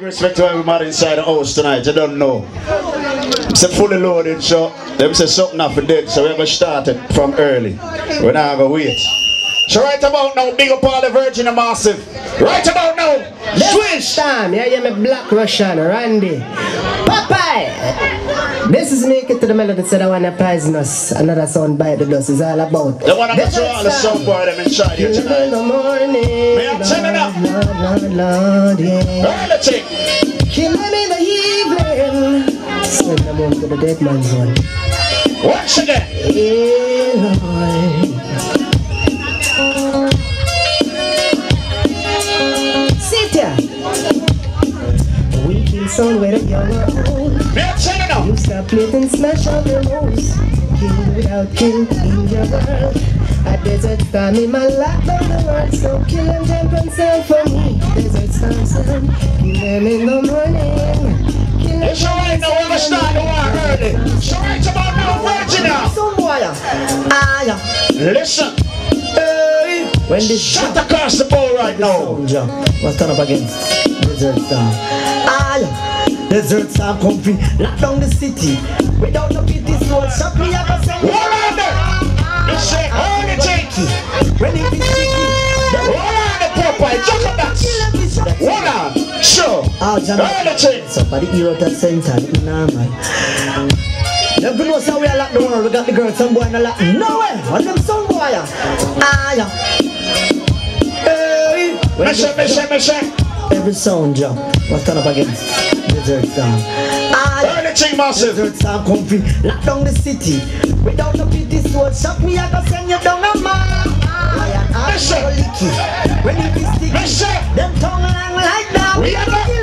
Respect to everybody inside the house tonight. I don't know. It's a fully loaded show. Them say something off dead, so we have started from early. We're not gonna wait. So right about now, big up all the Virgin and Massive. Right about now, Switch time. Yeah, yeah, me Black Russian, Randy. Popeye. This is Make It to the Melody, said I want to poisonous. Another sound bite the dust is all about. the one I'm This gonna all the sound boy them inside here In the morning, May I turn it up? Lord, Lord, Lord, yeah. Early thing. Kill him in the evening. Send them home to the dead man's zone. Once again. Lord. Sit here. We kill sound whether young or old. May I turn it up? You stop playing smash on the nose. Kill without kill in your world. A desert storm in my lap on the world. So kill and jump and sell for me. Desert storm, son. Kill them in the morning. Kill It's alright now, we're gonna start the war early. So right about now, Virgin now. Some boy. Ah, yeah. Listen, Hey. When this shut across the bowl right now. soldier was turn up against Desert Storm. Ah, yeah. Desert Storm come free, lock down the city. Without no pity, soul shot me up a song. Hold on there. Listen, early thing. When it is sticky, Hold on the Popeye, jump up that. Hold on, sure. Ah, John. Early thing. So for the hero that center, it's normal. Them people know how we are lock the world. We got the girls, some boy in the lock. No way. On them some boy. Ah, yeah. Hey. Mission, mission, mission. Every sound jump was turn up against Desert Storm. Ah, yeah. Early thing, massive. Desert storm free, lock down the city. Without no pity, soul shock me, I go send you down a man. Lion Listen. so licky. When it is sticky, them tongue long like that. We are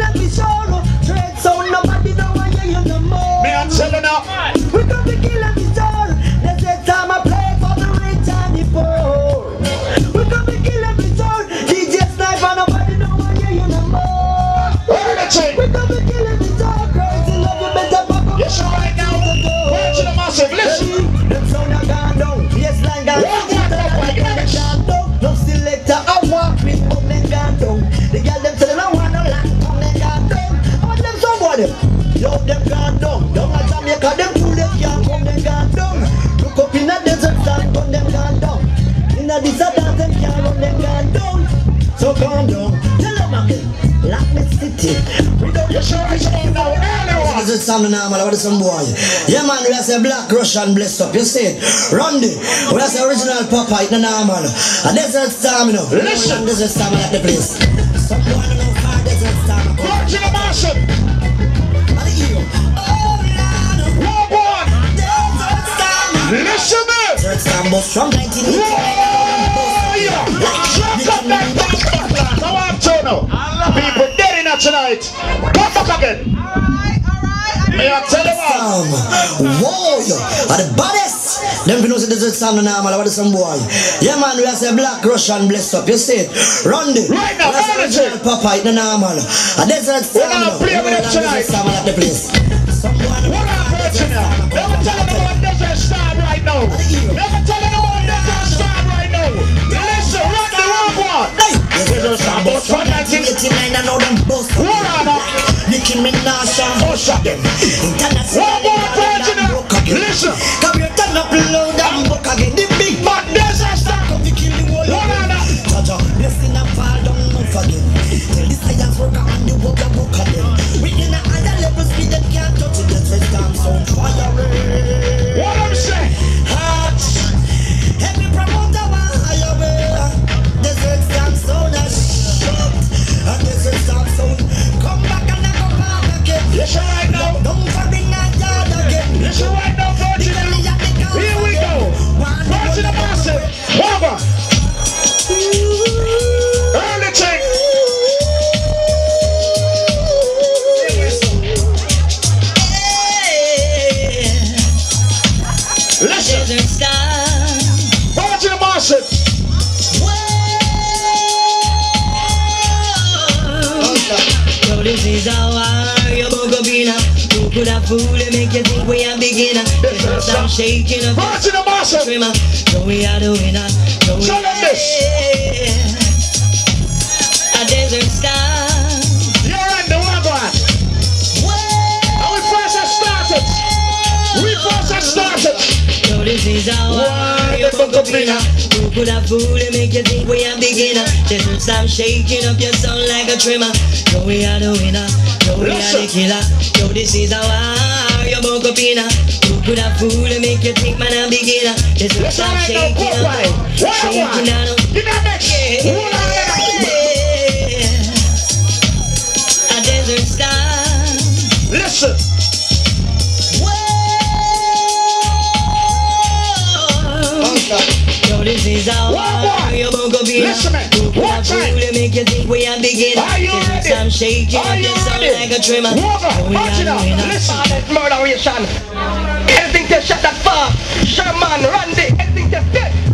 Lock me city. We don't Yes, right about now. Early one. This is Sam normal, what is some boy? Yeah man, we say black Russian blessed up, you see it? Randy, we say original Papa, it's normal. A desert storm, you know. Listen. Desert storm at the place. Some boy don't know storm. Virgin and massive. And the hero. Oh Lord, War one. desert storm. Listen there. Desert storm bust from 1980. People dead in that tonight. Come back again. May I tell you what? Um, whoa, yo, are the baddest. Them fi know say desert storm normal, what is some boy? Yeah man, we have say black Russian blessed up, you see it? Randy, Right now, energy. Papa, it's normal. A desert storm, gonna you know. play with them tonight. Desert storm at the place. Some boy don't What know up, far Virgin desert now? storm. Never tell them about Desert Storm right now. Star bust from 1980. 1989, I know them bust. What up? Nicki Minaj, Bust up them. international. One more now. Listen. Come here, turn up loud and book again. The big Desert Storm. come to kill the whole What of up? Jaja, blessing and fall down. Tell the science worker and the the book again. We in a higher level speed that can't touch it. That's why storm sound fire. What I'm saying? Hot. Every promoter is how I am a gorilla. Who could have fooled and make you think we are beginner? I'm shaking up. March the muscle. So we are the winner. So we are this. A desert star. This is our war, you're Put a fool and make you think we a beginner. Then stop shaking up your soul like a trimmer. Yo, we are the winner. Yo, we are the killer. Yo, this is our war. Yo, Boko Pina. Who could a fool and make you think man a beginner? Then stop shaking up. Shaking up. Give a What we are cool, make you think we are big. Are you ready? I'm shaking, are you ready? like a tremor. Walker, watch it out. Listen, murderation. Anything to shut that far. Shaman, Randy, anything to.